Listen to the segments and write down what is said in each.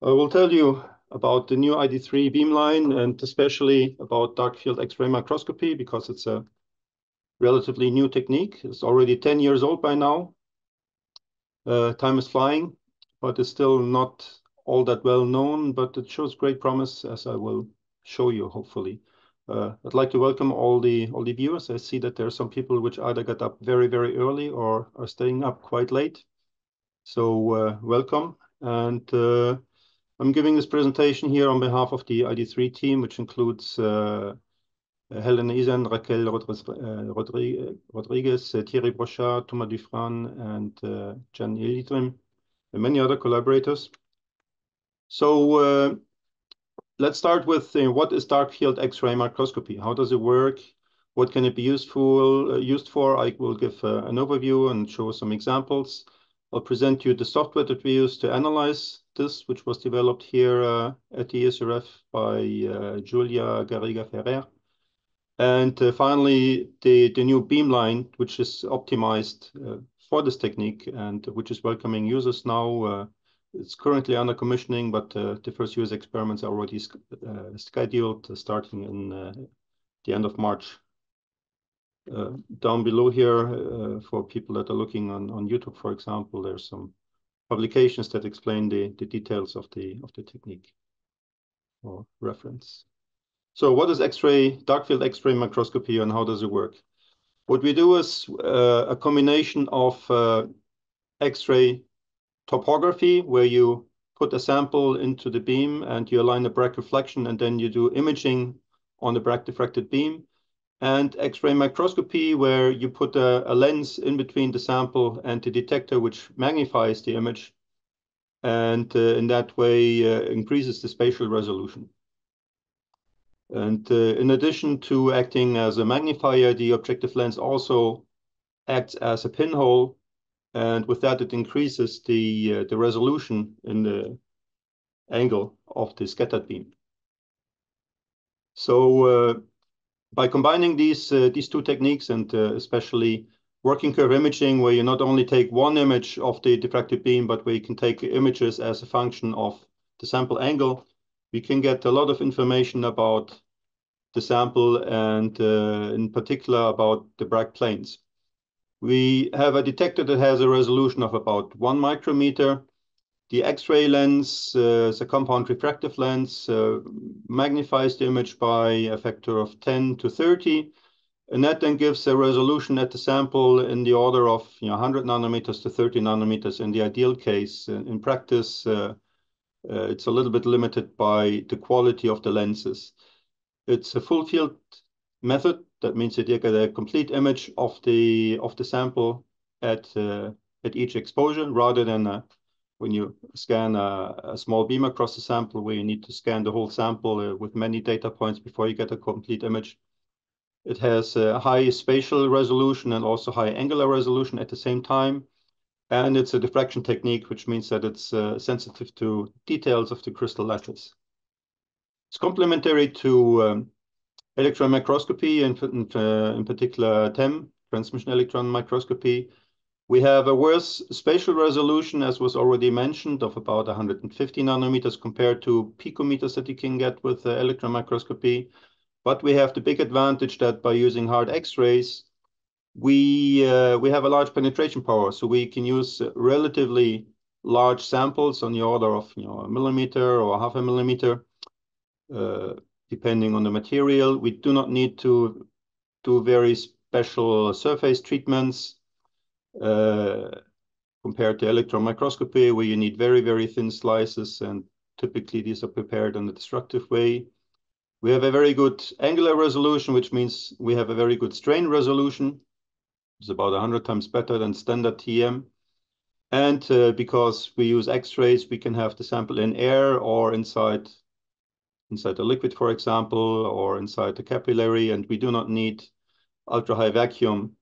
I will tell you about the new ID3 beamline and especially about dark field X-ray microscopy because it's a relatively new technique. It's already 10 years old by now. Uh, time is flying, but it's still not all that well known, but it shows great promise as I will show you, hopefully. Uh, I'd like to welcome all the all the viewers. I see that there are some people which either got up very, very early or are staying up quite late. So uh, welcome. And uh, I'm giving this presentation here on behalf of the ID3 team, which includes uh, Helen Isern, Raquel Rodriguez, Thierry Brochard, Thomas Dufrane, and uh, Can Yildirim, and many other collaborators. So uh, let's start with uh, what is dark field X-ray microscopy? How does it work? What can it be useful uh, used for? I will give uh, an overview and show some examples. I'll present you the software that we use to analyze this, which was developed here uh, at the ESRF by uh, Julia Garriga Ferrer. And uh, finally, the, the new beamline, which is optimized for this technique and which is welcoming users now it's currently under commissioning, but uh, the first user experiments are already uh, scheduled, uh, starting in the end of March. Uh, down below here, uh, for people that are looking on YouTube, for example, there's some publications that explain the details of the technique for reference. So what is X-ray, dark field X-ray microscopy, and how does it work? What we do is uh, a combination of X-ray topography where you put a sample into the beam and you align the Bragg reflection and then you do imaging on the Bragg diffracted beam and X-ray microscopy where you put a, a, lens in between the sample and the detector which magnifies the image and uh, in that way uh, increases the spatial resolution. And uh, in addition to acting as a magnifier, the objective lens also acts as a pinhole and with that, it increases the, uh, the resolution in the angle of the scattered beam. So uh, by combining these, uh, these two techniques and uh, especially rocking curve imaging, where you not only take one image of the diffracted beam, but where you can take images as a function of the sample angle, we can get a lot of information about the sample and uh, in particular about the Bragg planes. We have a detector that has a resolution of about one micrometer. The X-ray lens, uh, the compound refractive lens, uh, magnifies the image by a factor of 10 to 30. And that then gives a resolution at the sample in the order of you know, 100 nanometers to 30 nanometers in the ideal case. In practice, uh, uh, it's a little bit limited by the quality of the lenses. It's a full field method that means that you get a complete image of the of the sample at uh, at each exposure rather than uh, when you scan a, a, small beam across the sample where you need to scan the whole sample uh, with many data points before you get a complete image. It has a high spatial resolution and also high angular resolution at the same time. And it's a diffraction technique, which means that it's uh, sensitive to details of the crystal lattice. It's complementary to um, electron microscopy, and uh, in particular TEM, transmission electron microscopy. We have a worse spatial resolution, as was already mentioned, of about 150 nanometers compared to picometers that you can get with electron microscopy. But we have the big advantage that by using hard X-rays, we uh, we have a large penetration power, so we can use relatively large samples on the order of you know a millimeter or half a millimeter. Uh, depending on the material. We do not need to do very special surface treatments compared to electron microscopy, where you need very, very thin slices, and typically these are prepared in a destructive way. We have a very good angular resolution, which means we have a very good strain resolution. It's about 100 times better than standard TEM. And uh, because we use X-rays, we can have the sample in air or inside inside a liquid, for example, or inside the capillary, and we do not need ultra-high vacuum,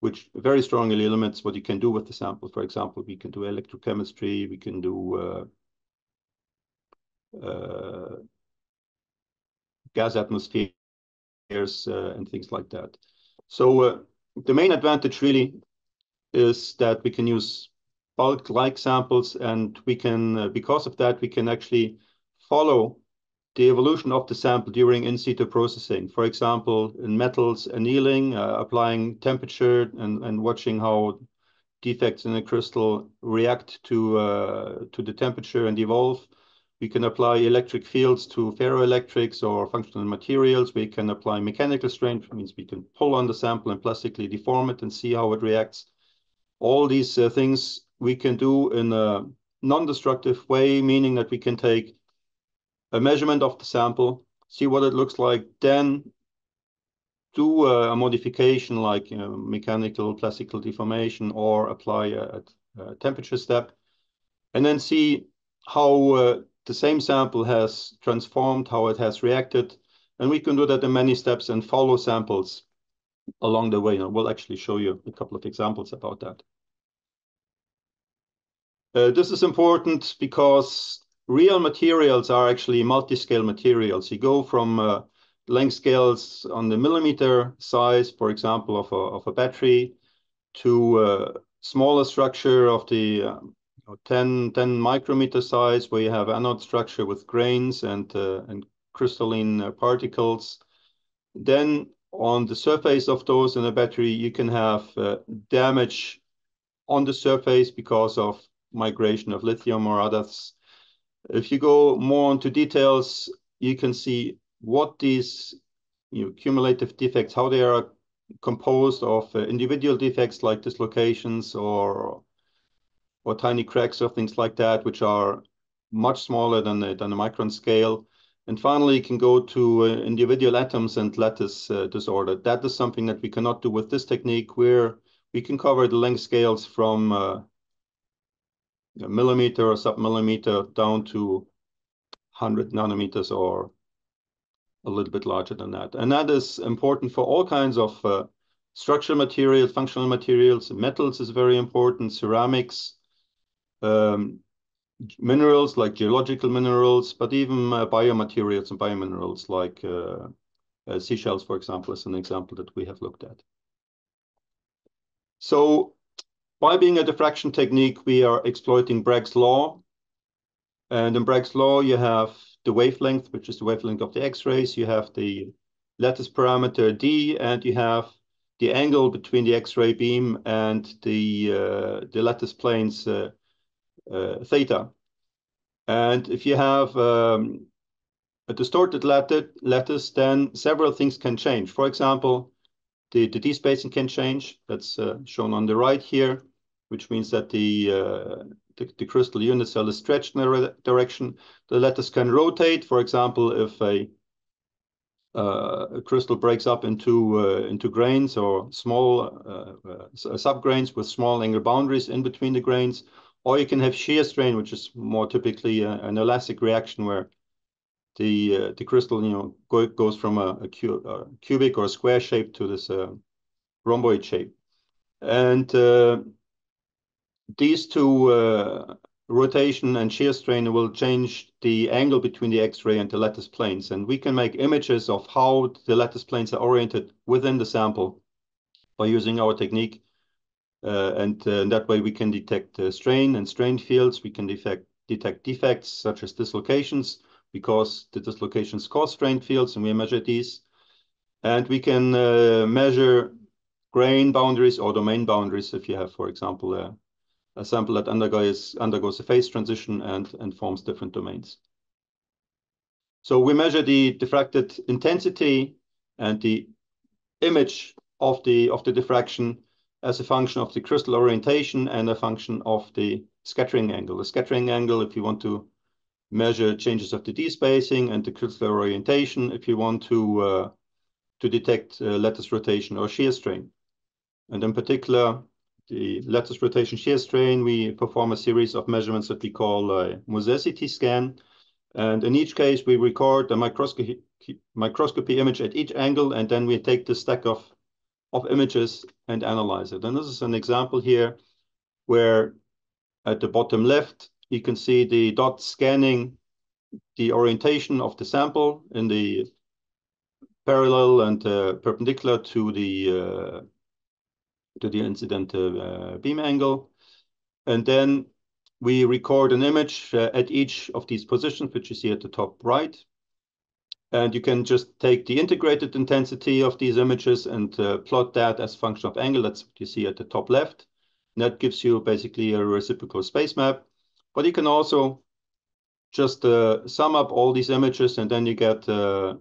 which very strongly limits what you can do with the sample. For example, we can do electrochemistry, we can do uh, uh, gas atmospheres uh, and things like that. So uh, the main advantage really is that we can use bulk-like samples, and we can, because of that, we can actually follow the evolution of the sample during in situ processing. For example, in metals annealing, uh, applying temperature and watching how defects in the crystal react to uh, to the temperature and evolve. We can apply electric fields to ferroelectrics or functional materials. We can apply mechanical strain, which means we can pull on the sample and plastically deform it and see how it reacts. All these uh, things we can do in a non-destructive way, meaning that we can take a measurement of the sample, see what it looks like, then do a modification like mechanical, plastical deformation, or apply a temperature step, and then see how uh, the same sample has transformed, how it has reacted. And we can do that in many steps and follow samples along the way. And we'll actually show you a couple of examples about that. Uh, this is important because real materials are actually multi-scale materials. You go from uh, length scales on the millimeter size, for example, of a of a battery, to a smaller structure of the uh, 10 micrometer size, where you have anode structure with grains and and crystalline particles. Then on the surface of those in a battery, you can have damage on the surface because of migration of lithium or others. If you go more into details, you can see what these cumulative defects, how they are composed of uh, individual defects like dislocations or or tiny cracks or things like that, which are much smaller than the micron scale. And finally, you can go to uh, individual atoms and lattice uh, disorder. That is something that we cannot do with this technique, where we can cover the length scales from a millimeter or sub-millimeter down to 100 nanometers or a little bit larger than that. And that is important for all kinds of uh, structural materials, functional materials. Metals is very important, ceramics, um, minerals like geological minerals, but even uh, biomaterials and biominerals like uh, seashells, for example, is an example that we have looked at. So by being a diffraction technique, we are exploiting Bragg's law. And in Bragg's law, you have the wavelength, which is the wavelength of the X-rays. You have the lattice parameter d, and you have the angle between the X-ray beam and the uh, the lattice planes uh, uh, theta. And if you have um, a distorted lattice, then several things can change. For example, the d-spacing can change. That's shown on the right here, which means that the uh, the crystal unit cell is stretched in a direction. The lattice can rotate. For example, if a uh, crystal breaks up into uh, into grains or small subgrains with small angle boundaries in between the grains, or you can have shear strain, which is more typically an elastic reaction where the the crystal you know, goes from a cubic or square shape to this rhomboid shape. And these two uh, rotation and shear strain will change the angle between the X-ray and the lattice planes. And we can make images of how the lattice planes are oriented within the sample by using our technique. Uh, and uh, that way, we can detect strain and strain fields. We can detect defects such as dislocations because the dislocations cause strain fields, and we measure these. And we can measure grain boundaries or domain boundaries if you have, for example, a sample that undergoes undergoes a phase transition and and forms different domains. So we measure the diffracted intensity and the image of the of the diffraction as a function of the crystal orientation and a function of the scattering angle. The scattering angle, if you want to measure changes of the d-spacing and the crystal orientation, if you want to uh, to detect uh, lattice rotation or shear strain. And in particular, the lattice rotation shear strain, we perform a series of measurements that we call uh, a mosaicity scan. And in each case, we record a microscopy microscopy image at each angle, and then we take the stack of images and analyze it. And this is an example here where at the bottom left, you can see the dot scanning the orientation of the sample in the parallel and uh, perpendicular to the uh, incident beam angle. And then we record an image uh, at each of these positions, which you see at the top right. And you can just take the integrated intensity of these images and uh, plot that as a function of angle. That's what you see at the top left. And that gives you basically a reciprocal space map. But you can also just uh, sum up all these images and then you get uh,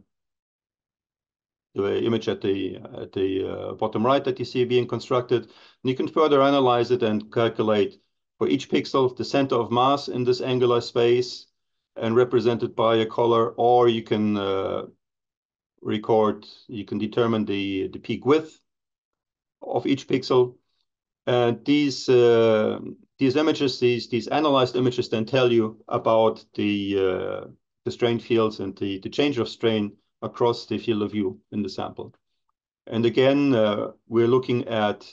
the image at the at the uh, bottom right that you see being constructed. And you can further analyze it and calculate for each pixel the center of mass in this angular space and represented by a color, or you can uh, record, you can determine the, the peak width of each pixel. And these uh, these images, these these analyzed images, then tell you about the uh, the strain fields and the the change of strain across the field of view in the sample. And again, uh, we're looking at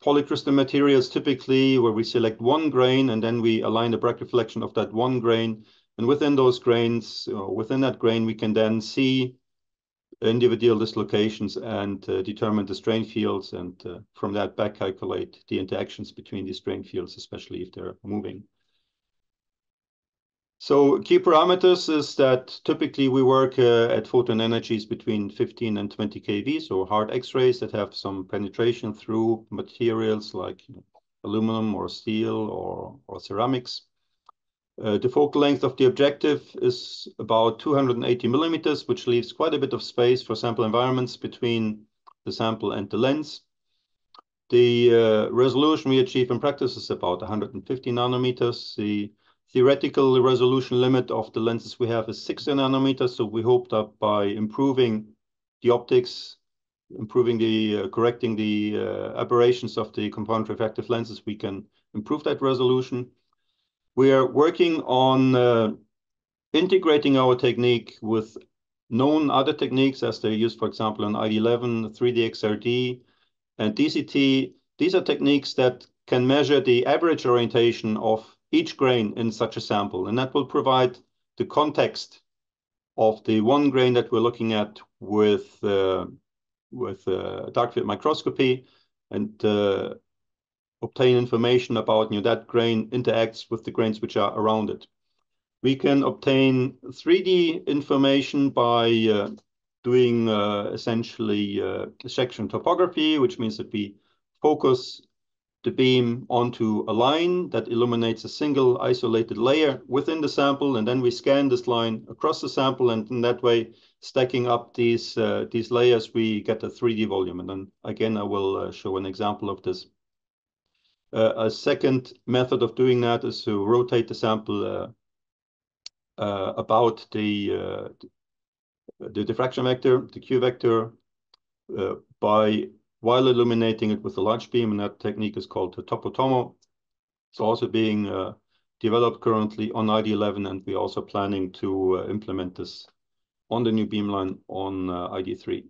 polycrystalline materials typically where we select one grain and then we align the Bragg reflection of that one grain. And within those grains, uh, within that grain, we can then see individual dislocations and uh, determine the strain fields and uh, from that back calculate the interactions between these strain fields, especially if they're moving. So key parameters is that typically we work uh, at photon energies between 15 and 20 kV, so hard X-rays that have some penetration through materials like aluminum or steel or, ceramics. Uh, the focal length of the objective is about 280 millimeters, which leaves quite a bit of space for sample environments between the sample and the lens. The uh, resolution we achieve in practice is about 150 nanometers. The theoretical resolution limit of the lenses we have is 60 nanometers. So we hope that by improving the optics, improving the, uh, correcting the uh, aberrations of the compound refractive lenses, we can improve that resolution. We are working on uh, integrating our technique with known other techniques as they're used, for example, on ID11, 3D XRD, and DCT. These are techniques that can measure the average orientation of each grain in such a sample. And that will provide the context of the one grain that we're looking at with, uh, with uh, dark field microscopy and uh, obtain information about you know, that grain interacts with the grains which are around it. We can obtain 3D information by uh, doing uh, essentially uh, section topography, which means that we focus the beam onto a line that illuminates a single isolated layer within the sample, and then we scan this line across the sample, and in that way, stacking up these uh, these layers, we get a 3D volume. And then again, I will uh, show an example of this. Uh, a second method of doing that is to rotate the sample uh, uh, about the uh, the diffraction vector, the Q vector, by while illuminating it with a large beam, and that technique is called the topotomo. It's also being uh, developed currently on ID11, and we're also planning to uh, implement this on the new beamline on uh, ID3.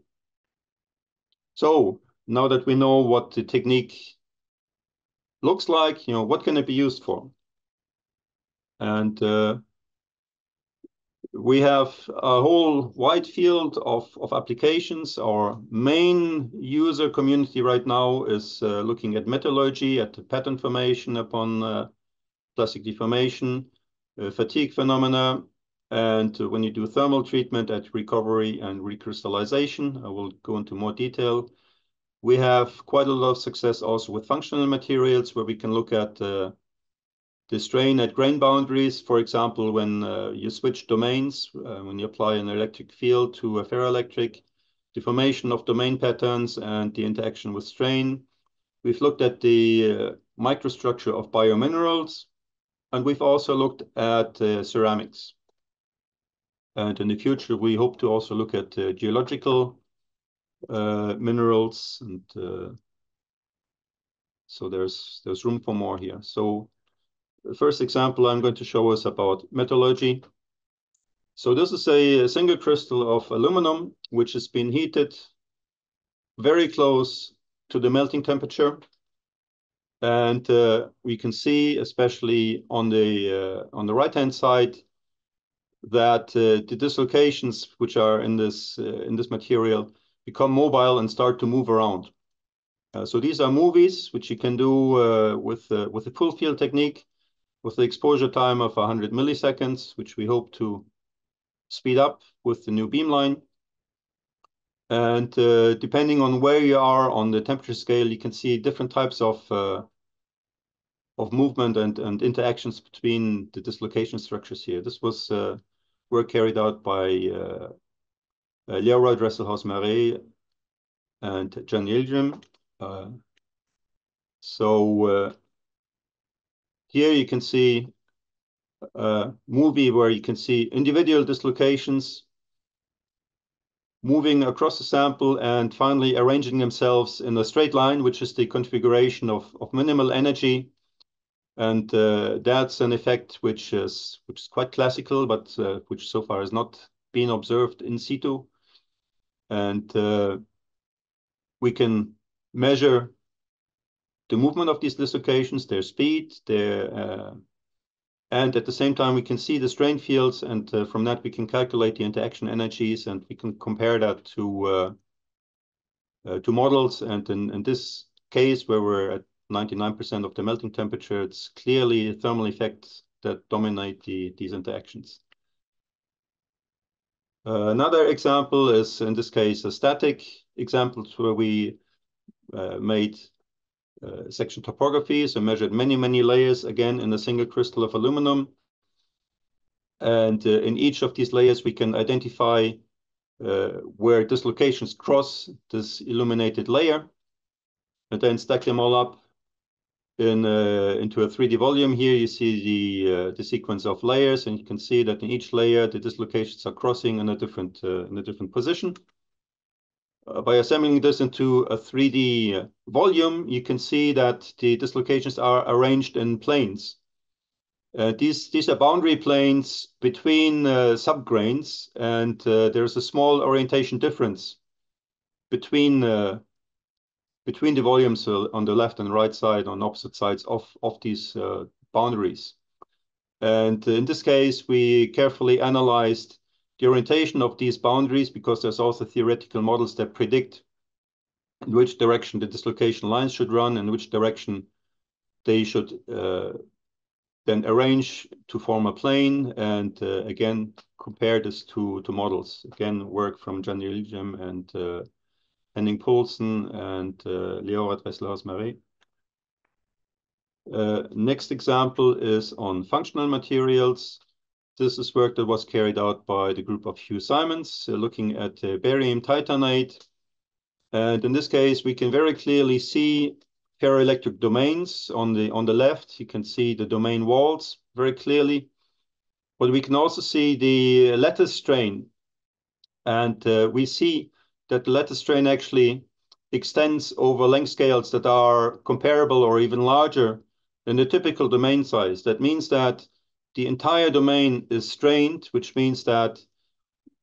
So now that we know what the technique looks like, you know, what can it be used for? And uh, we have a whole wide field of, applications. Our main user community right now is uh, looking at metallurgy, at the pattern formation upon uh, plastic deformation, uh, fatigue phenomena, and when you do thermal treatment at recovery and recrystallization. I will go into more detail. We have quite a lot of success also with functional materials where we can look at the strain at grain boundaries, for example, when uh, you switch domains, uh, when you apply an electric field to a ferroelectric, the formation of domain patterns and the interaction with strain. We've looked at the uh, microstructure of biominerals, and we've also looked at uh, ceramics. And in the future, we hope to also look at uh, geological uh, minerals, and so there's there's room for more here. So the first example I'm going to show is about metallurgy. So this is a, a single crystal of aluminum, which has been heated very close to the melting temperature. And uh, we can see, especially on the uh, on the right-hand side, that uh, the dislocations which are in this uh, in this material become mobile and start to move around. Uh, so these are movies which you can do uh, with with the full field technique, with the exposure time of 100 milliseconds, which we hope to speed up with the new beamline. And uh, depending on where you are on the temperature scale, you can see different types of uh, of movement and, interactions between the dislocation structures here. This was uh, work carried out by uh, uh, Leora Dresselhaus and Can Yildirim. So here you can see a movie where you can see individual dislocations moving across the sample and finally arranging themselves in a straight line, which is the configuration of, of minimal energy. And uh, that's an effect which is which is quite classical, but uh, which so far has not been observed in situ. And uh, we can measure the movement of these dislocations, their speed, their uh, and at the same time we can see the strain fields, and uh, from that we can calculate the interaction energies, and we can compare that to uh, uh to models. And in, in this case, where we're at 99% of the melting temperature, it's clearly thermal effects that dominate the, these interactions. Uh, another example is, in this case, a static example where we uh, made section topography, so measured many, many layers, again, in a single crystal of aluminum. And uh, in each of these layers, we can identify uh, where dislocations cross this illuminated layer, and then stack them all up in uh, into a 3D volume. Here you see the uh, the sequence of layers, and you can see that in each layer the dislocations are crossing in a different uh, in a different position. Uh, by assembling this into a 3D volume, you can see that the dislocations are arranged in planes. Uh, these these are boundary planes between uh, subgrains, and there's a small orientation difference between between the volumes uh, on the left and right side, on opposite sides of, of these uh, boundaries. And in this case, we carefully analyzed the orientation of these boundaries because there's also theoretical models that predict in which direction the dislocation lines should run and which direction they should uh, then arrange to form a plane and uh, again compare this to, to models. Again, work from Can Yildirim and uh, Henning Poulsen and uh, Leora Dresselhaus-Marais. Uh, next example is on functional materials. This is work that was carried out by the group of Hugh Simons, uh, looking at uh, barium titanate. And in this case, we can very clearly see ferroelectric domains on the on the left. You can see the domain walls very clearly. But we can also see the lattice strain. And uh, we see that the lattice strain actually extends over length scales that are comparable or even larger than the typical domain size. That means that the entire domain is strained, which means that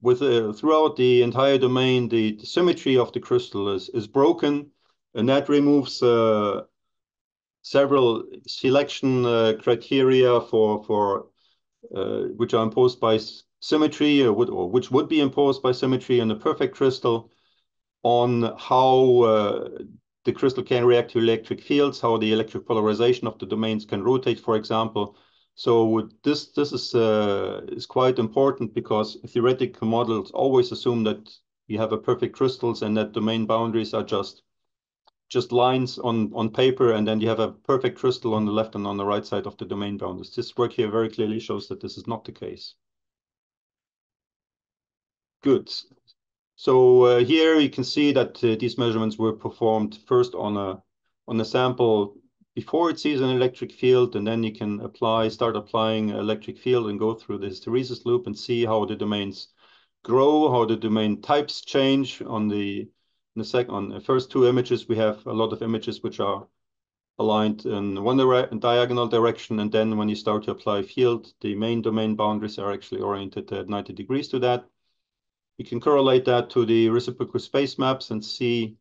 with uh, throughout the entire domain, the, the, symmetry of the crystal is, is broken, and that removes uh, several selection uh, criteria for for uh, which are imposed by symmetry or, would, or which would be imposed by symmetry in a perfect crystal on how uh, the crystal can react to electric fields, how the electric polarization of the domains can rotate, for example. So this this is uh, is quite important because theoretical models always assume that you have a perfect crystals and that domain boundaries are just just lines on on paper, and then you have a perfect crystal on the left and on the right side of the domain boundaries. This work here very clearly shows that this is not the case. Good. So uh, here you can see that uh, these measurements were performed first on a on a sample before it sees an electric field, and then you can apply, start applying electric field and go through the hysteresis loop and see how the domains grow, how the domain types change. On the the sec on the first two images, we have a lot of images which are aligned in one dire diagonal direction, and then when you start to apply field, the main domain boundaries are actually oriented at 90 degrees to that. You can correlate that to the reciprocal space maps and see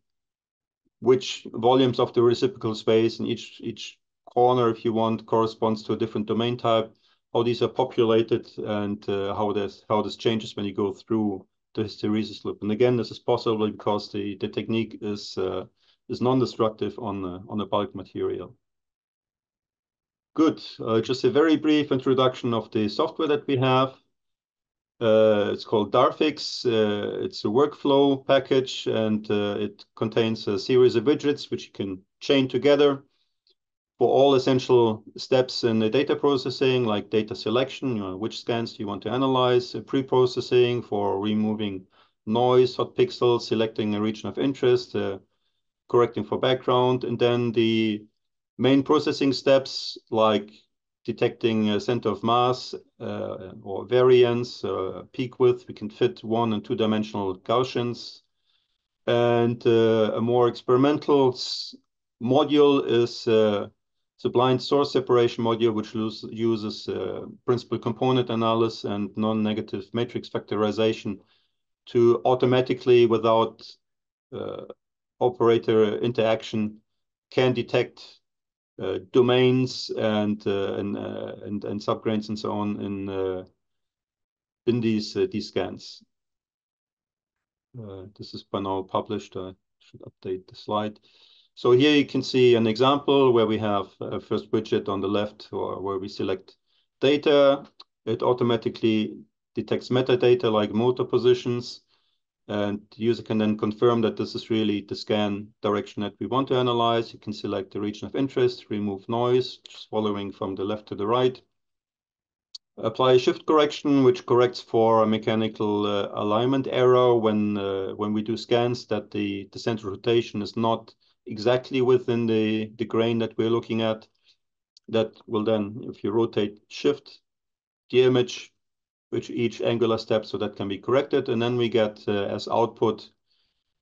which volumes of the reciprocal space in each each corner, if you want, corresponds to a different domain type, how these are populated, and uh, how this how this changes when you go through the hysteresis loop. And again, this is possible because the the technique is uh, is non-destructive on a, on a bulk material. Good. Uh, just a very brief introduction of the software that we have. Uh, it's called Darfix. Uh, it's a workflow package, and uh, it contains a series of widgets which you can chain together for all essential steps in the data processing, like data selection, you know, which scans do you want to analyze, pre-processing for removing noise, hot pixels, selecting a region of interest, uh, correcting for background, and then the main processing steps like detecting a center of mass uh, or variance, uh, peak width. We can fit one and two-dimensional Gaussians. And uh, a more experimental module is uh, the blind source separation module, which uses uh, principal component analysis and non-negative matrix factorization to automatically, without uh, operator interaction, can detect uh, domains and, uh, and, uh, subgrains and so on in uh, in these scans. this is by now published. I should update the slide. So here you can see an example where we have a first widget on the left where we select data. It automatically detects metadata like motor positions. And the user can then confirm that this is really the scan direction that we want to analyze. You can select the region of interest, remove noise, just following from the left to the right. Apply a shift correction, which corrects for a mechanical uh, alignment error when uh, when we do scans that the, the center rotation is not exactly within the, the grain that we're looking at. That will then, if you rotate shift the image, which each angular step, so that can be corrected. And then we get uh, as output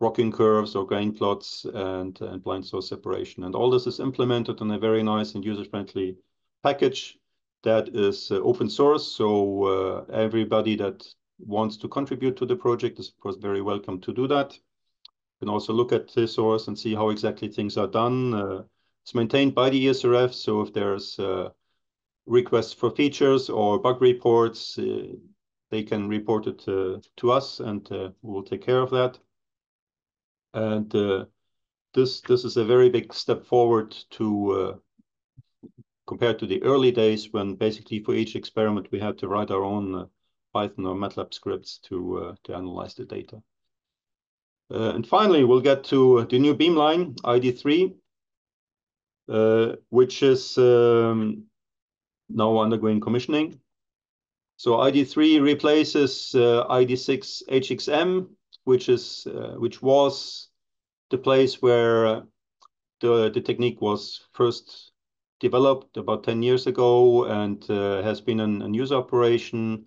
rocking curves or grain plots and, and blind source separation. And all this is implemented in a very nice and user-friendly package that is uh, open source. So uh, everybody that wants to contribute to the project is, of course, very welcome to do that You can also look at the source and see how exactly things are done. It's maintained by the ESRF, so if there's requests for features or bug reports, uh, they can report it uh, to us and uh, we'll take care of that. And this this is a very big step forward to compared to the early days when basically for each experiment we had to write our own Python or MATLAB scripts to to analyze the data. And finally, we'll get to the new beamline, ID3, uh, which is um, now undergoing commissioning. So ID3 replaces uh, ID6 HXM, which is which was the place where the the technique was first developed about 10 years ago and has been an user operation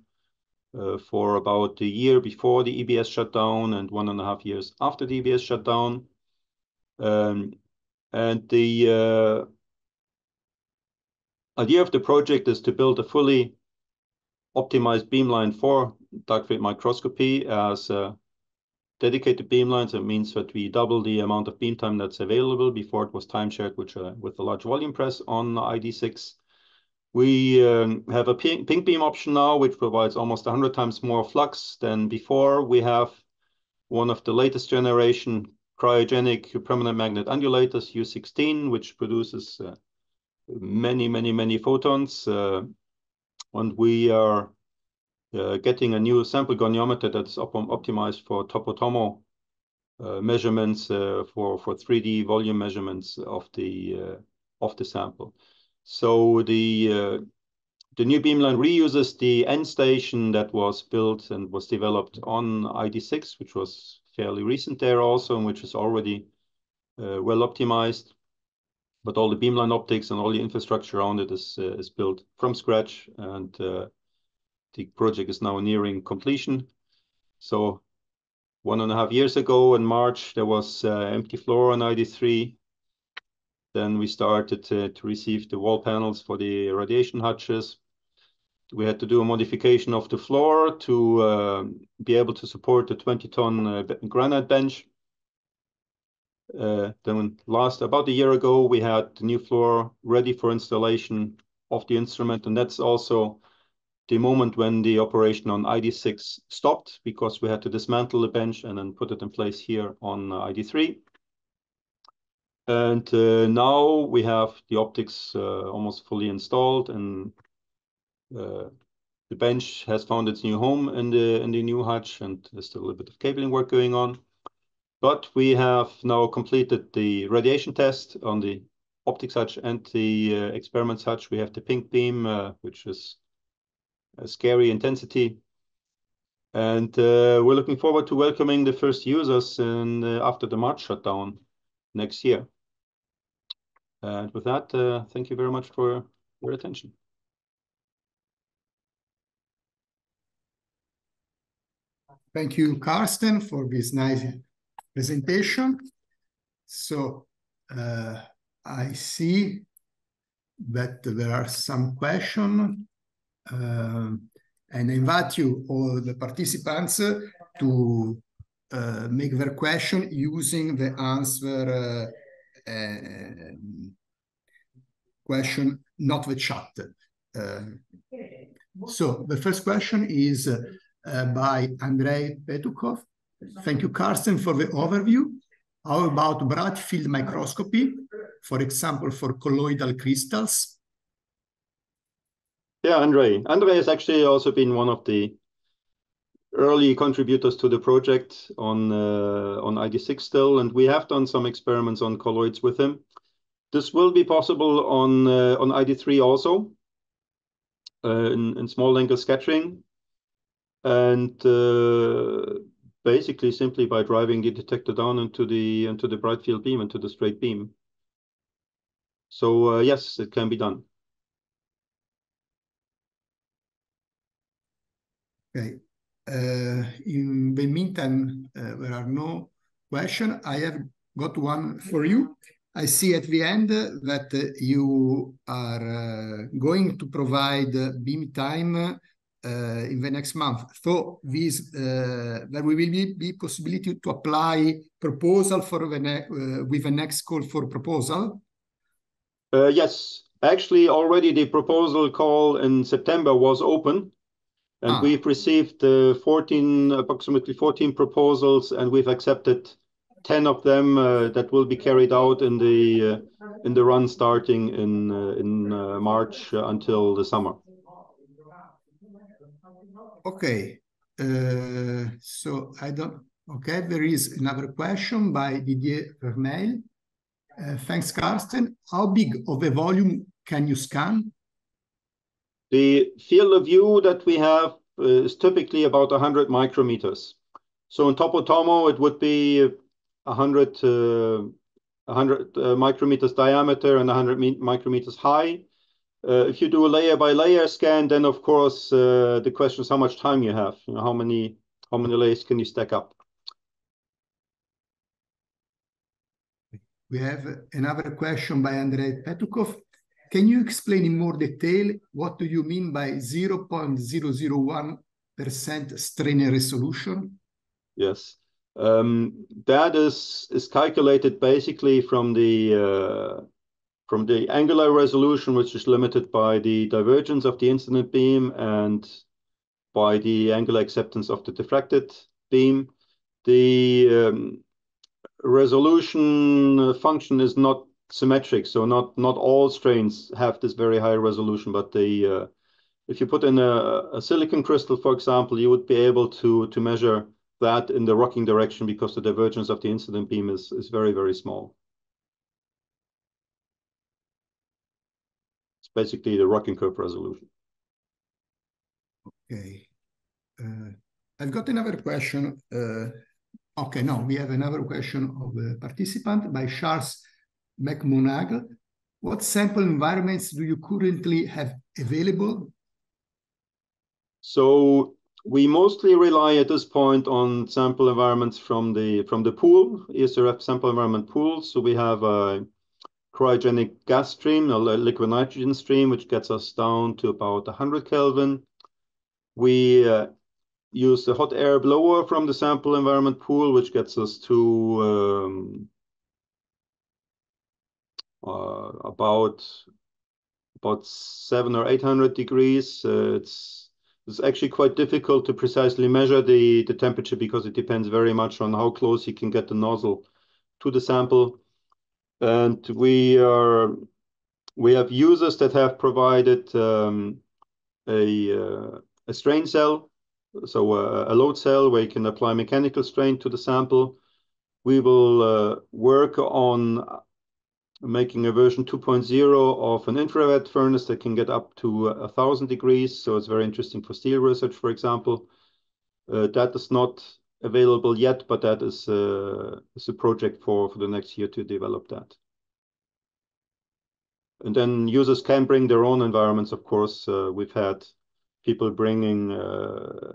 uh, for about a year before the EBS shutdown and one and a half years after the EBS shutdown. Um, and the uh, idea of the project is to build a fully optimized beamline for dark field microscopy as a dedicated beamlines. It means that we double the amount of beam time that's available. Before it was time shared which, uh, with a large volume press on ID6. We um, have a pink, pink beam option now, which provides almost 100 times more flux than before. We have one of the latest generation cryogenic permanent magnet undulators, U16, which produces uh, many, many, many photons. Uh, and we are uh, getting a new sample goniometer that's op optimized for topo-tomo uh, measurements for, for 3D volume measurements of the, of the sample. So the the new beamline reuses the end station that was built and was developed on ID6, which was fairly recent there also, and which is already well optimized. But all the beamline optics and all the infrastructure around it is uh, is built from scratch, and uh, the project is now nearing completion. So one and a half years ago in March, there was uh, empty floor on ID3 then we started to, to receive the wall panels for the radiation hutches. We had to do a modification of the floor to be able to support the 20-ton uh, granite bench. Uh, then last, about a year ago, we had the new floor ready for installation of the instrument, and that's also the moment when the operation on ID6 stopped because we had to dismantle the bench and then put it in place here on uh, ID3. And uh, now we have the optics almost fully installed, and the bench has found its new home in the in the new hutch, and there's still a bit of cabling work going on. But we have now completed the radiation test on the optics hutch and the experiment experiments hutch. We have the pink beam, uh, which is a scary intensity. And uh, we're looking forward to welcoming the first users uh, after the March shutdown next year. And with that, uh, thank you very much for your attention. Thank you, Carsten, for this nice presentation. So uh, I see that there are some questions, uh, and I invite you, all the participants, to uh, make their question using the answer uh, uh, question, not the chat. Uh, so the first question is by Andrei Petukhov. Thank you, Carsten, for the overview. How about bright field microscopy, for example, for colloidal crystals? Yeah, Andre. Andre has actually also been one of the early contributors to the project on uh, on ID6 still, and we have done some experiments on colloids with him. This will be possible on uh, on ID3 also uh, in, in small angle scattering, and uh, basically simply by driving the detector down into the into the bright field beam into the straight beam. So uh, yes, it can be done. Okay. Uh, in the meantime, uh, there are no questions. I have got one for you. I see at the end that uh, you are uh, going to provide beam time uh, in the next month. So this, uh, there will be, be possibility to apply proposal for the with the next call for proposal? yes, actually already the proposal call in September was open and ah. we've received uh, 14, approximately 14 proposals, and we've accepted 10 of them uh, that will be carried out in the uh, in the run starting in uh, in uh, March uh, until the summer. Okay, so I don't. Okay, there is another question by Didier Vermeil. thanks, Carsten. How big of a volume can you scan? The field of view that we have uh, is typically about 100 micrometers. So in Topo Tomo, it would be 100, uh, 100 uh, micrometers diameter and 100 micrometers high. Uh, if you do a layer by layer scan, then of course uh, the question is how much time you have. You know, how many how many layers can you stack up? We have another question by Andrei Petukhov. Can you explain in more detail what do you mean by 0.001% strain resolution? Yes. Um, that is is calculated basically from the uh, from the angular resolution, which is limited by the divergence of the incident beam and by the angular acceptance of the diffracted beam. The um, resolution function is not symmetric. So not not all strains have this very high resolution, but the uh, if you put in a, a silicon crystal, for example, you would be able to to measure that in the rocking direction because the divergence of the incident beam is is very very small. Basically the rocking curve resolution. Okay. Uh, I've got another question. Uh, okay, no, we have another question of a participant by Charles McMonagle, what sample environments do you currently have available? So we mostly rely at this point on sample environments from the from the pool, ESRF sample environment pool. So we have a cryogenic gas stream, a liquid nitrogen stream, which gets us down to about 100 Kelvin. We uh, use the hot air blower from the sample environment pool, which gets us to um, uh, about about seven or 800 degrees. Uh, it's it's actually quite difficult to precisely measure the, the temperature because it depends very much on how close you can get the nozzle to the sample. And we are we have users that have provided um, a, uh, a strain cell, so a, a, load cell where you can apply mechanical strain to the sample. We will uh, work on making a version 2.0 of an infrared furnace that can get up to a thousand degrees. So it's very interesting for steel research, for example. Uh, that is not available yet, but that is, uh, a project for, the next year to develop that. And then users can bring their own environments, of course. Uh, we've had people bringing uh,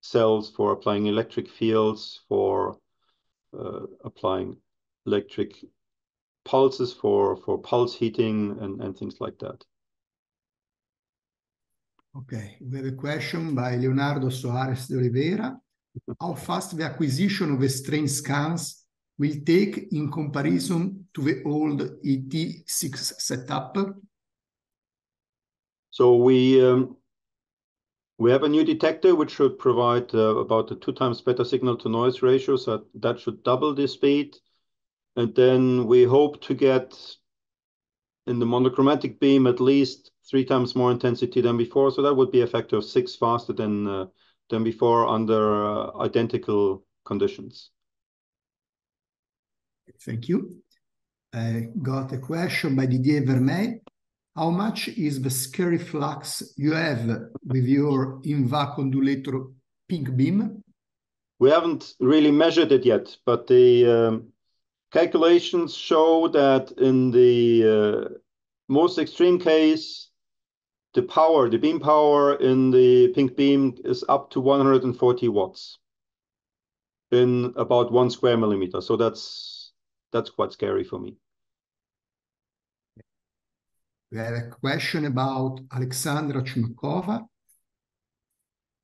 cells for applying electric fields, for applying electric pulses for, pulse heating and, and things like that. Okay, we have a question by Leonardo Soares de Oliveira. How fast the acquisition of the strain scans will take in comparison to the old ID6 setup? So we um, we have a new detector which should provide uh, about a two times better signal to noise ratio, so that should double the speed. And then we hope to get in the monochromatic beam at least three times more intensity than before. So that would be a factor of six faster than uh, than before under uh, identical conditions. Thank you. I got a question by Didier Vermeil. How much is the scary flux you have with your INVAC undulator pink beam? We haven't really measured it yet, but the um, calculations show that in the uh, most extreme case, the power, the beam power in the pink beam is up to 140 watts in about one square millimeter. So that's that's quite scary for me. We have a question about Alexandra Chmakova.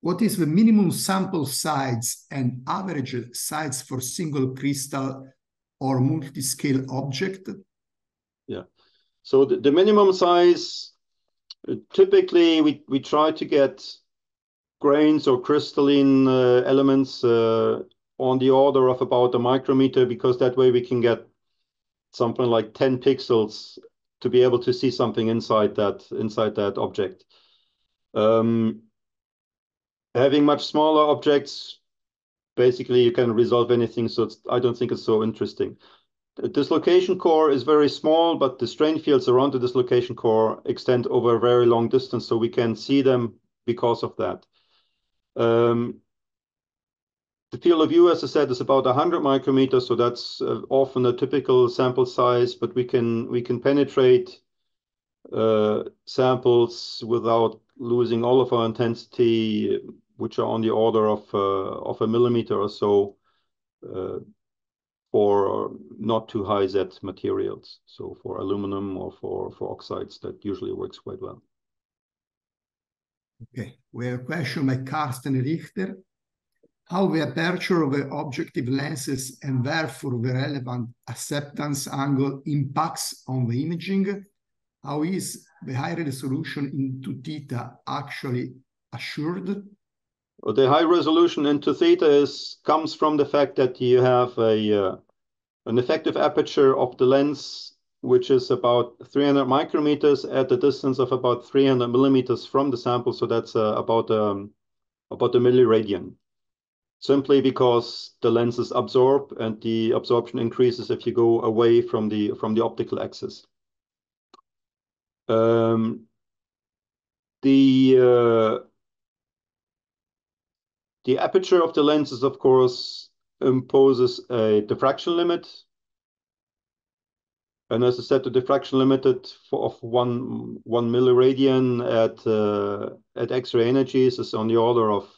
What is the minimum sample size and average size for single crystal or multi-scale object? Yeah. So the, the minimum size, typically we, we try to get grains or crystalline uh, elements uh, on the order of about a micrometer because that way we can get something like 10 pixels to be able to see something inside that inside that object. Um, having much smaller objects basically you can resolve anything. So I don't think it's so interesting. The dislocation core is very small, but the strain fields around the dislocation core extend over a very long distance, so we can see them because of that. Um, the field of view, as I said, is about 100 micrometers, so that's uh, often a typical sample size, but we can we can penetrate uh, samples without losing all of our intensity which are on the order of uh, of a millimeter or so uh, for not too high Z materials. So for aluminum or for for oxides, that usually works quite well. Okay, we have a question by Carsten Richter. How the aperture of the objective lenses and therefore the relevant acceptance angle impacts on the imaging? How is the high resolution in 2 theta actually assured? The high resolution in 2 theta is comes from the fact that you have a uh, an effective aperture of the lens which is about 300 micrometers at a distance of about 300 millimeters from the sample. So that's uh, about um, about a milliradian simply because the lenses absorb and the absorption increases if you go away from the from the optical axis. Um, the uh, the aperture of the lenses, of course, imposes a diffraction limit. And as I said, the diffraction limit of one one milliradian at uh, at X-ray energies is on the order of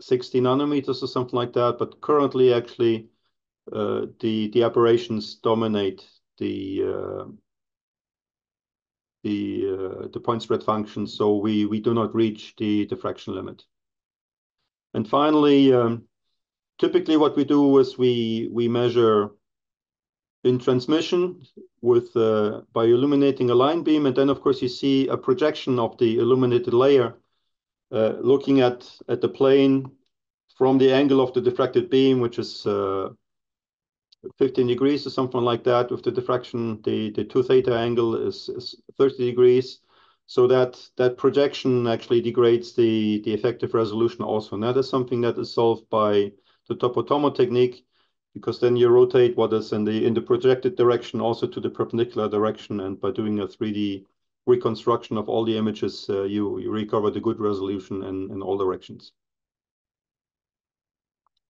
60 nanometers or something like that. But currently, actually, uh, the the aberrations dominate the uh, the uh, the point spread function, so we we do not reach the diffraction limit. And finally, um, typically what we do is we we measure in transmission with uh, by illuminating a line beam, and then of course you see a projection of the illuminated layer, uh, looking at at the plane from the angle of the diffracted beam, which is uh, 15 degrees or something like that. With the diffraction, the, the 2 theta angle is 30 degrees. So that, projection actually degrades the, effective resolution also. And that is something that is solved by the Topo-Tomo technique, because then you rotate what is in the, projected direction also to the perpendicular direction. And by doing a 3D reconstruction of all the images, uh, you, recover the good resolution in, in all directions.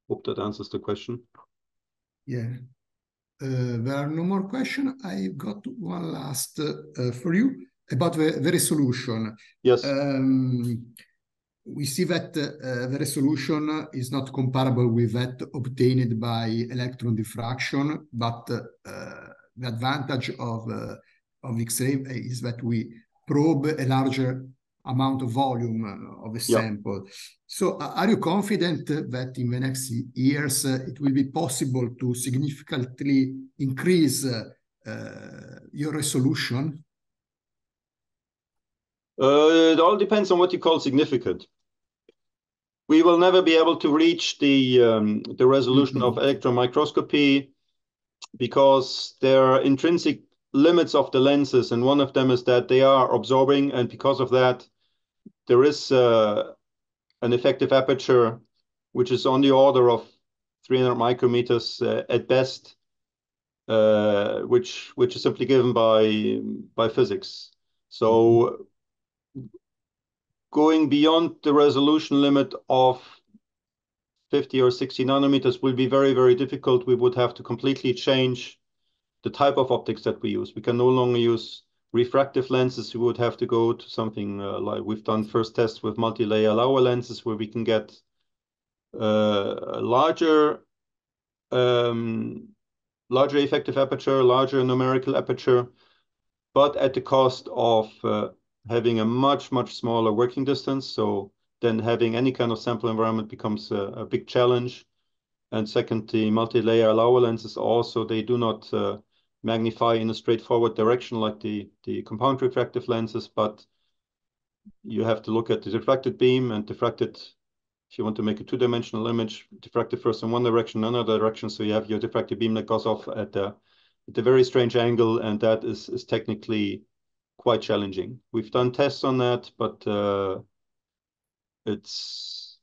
Hope that answers the question. Yeah. Uh, there are no more questions. I've got one last uh, for you about the, the resolution. Yes. Um, we see that uh, the resolution is not comparable with that obtained by electron diffraction, but uh, the advantage of, uh, of X-ray is that we probe a larger amount of volume uh, of a sample. Yep. So are you confident that in the next years uh, it will be possible to significantly increase uh, your resolution? Uh, it all depends on what you call significant. We will never be able to reach the um, the resolution mm -hmm. of electron microscopy because there are intrinsic limits of the lenses, and one of them is that they are absorbing, and because of that, there is uh, an effective aperture which is on the order of 300 micrometers uh, at best, uh, which which is simply given by by physics. So going beyond the resolution limit of 50 or 60 nanometers will be very, very difficult. We would have to completely change the type of optics that we use. We can no longer use refractive lenses. We would have to go to something uh, like we've done first tests with multi-layer Laue lenses where we can get uh, a larger um, larger effective aperture, larger numerical aperture, but at the cost of uh, having a much, much smaller working distance. So then having any kind of sample environment becomes a, a big challenge. And second, the multi-layer Laue lenses also, they do not uh, magnify in a straightforward direction like the, the compound refractive lenses, but you have to look at the diffracted beam and diffracted, if you want to make a two-dimensional image, diffracted first in one direction, another direction. So you have your diffracted beam that goes off at a, at a very strange angle, and that is, is technically quite challenging. We've done tests on that, but uh, it's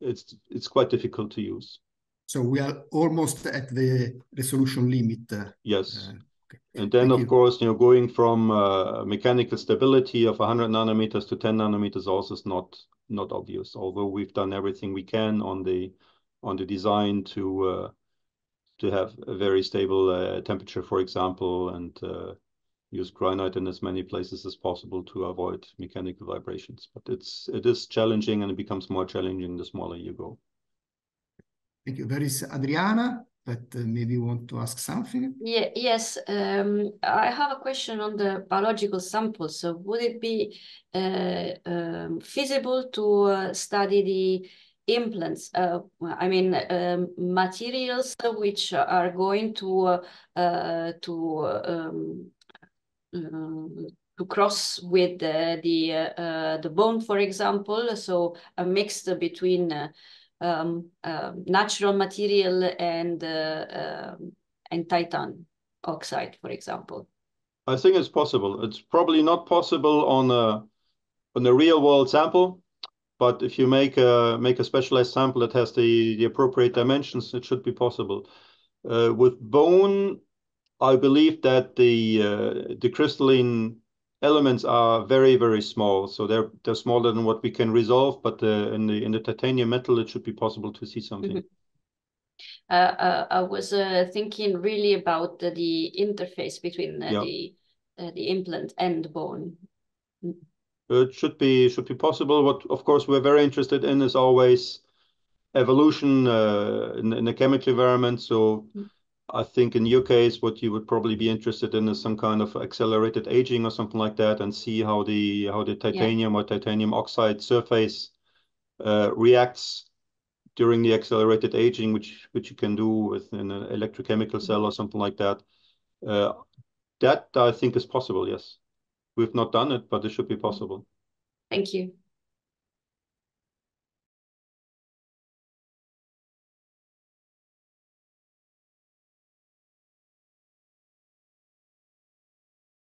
it's it's quite difficult to use. So we are almost at the resolution limit. Uh, yes. Uh, okay. And then, Thank of you. course, you know, going from uh, mechanical stability of 100 nanometers to 10 nanometers also is not not obvious. Although we've done everything we can on the on the design to uh, to have a very stable uh, temperature, for example, and uh, use granite in as many places as possible to avoid mechanical vibrations. But it's it is challenging and it becomes more challenging the smaller you go. Thank you. There is Adriana that uh, maybe want to ask something. Yeah, yes, um, I have a question on the biological samples. So would it be uh, um, feasible to uh, study the implants? Uh, I mean, um, materials which are going to uh, to um, um, to cross with the the, uh, the bone, for example. So a mix between uh, um, uh, natural material and um, and titan oxide, for example. I think it's possible. It's probably not possible on a on a real world sample, but if you make a make a specialized sample that has the the appropriate dimensions, it should be possible. Uh, with bone, I believe that the uh, the crystalline elements are very very small, so they're they're smaller than what we can resolve. But uh, in the in the titanium metal, it should be possible to see something. Mm -hmm. uh, I was uh, thinking really about the, the interface between uh, the uh, the implant and the bone. Mm. It should be should be possible. What of course we're very interested in is always evolution in, in the chemical environment. So. I think in your case, what you would probably be interested in is some kind of accelerated aging or something like that, and see how the how the titanium or titanium oxide surface uh, reacts during the accelerated aging, which which you can do with an electrochemical mm-hmm. cell or something like that. Uh, that I think is possible. Yes, we've not done it, but it should be possible. Thank you.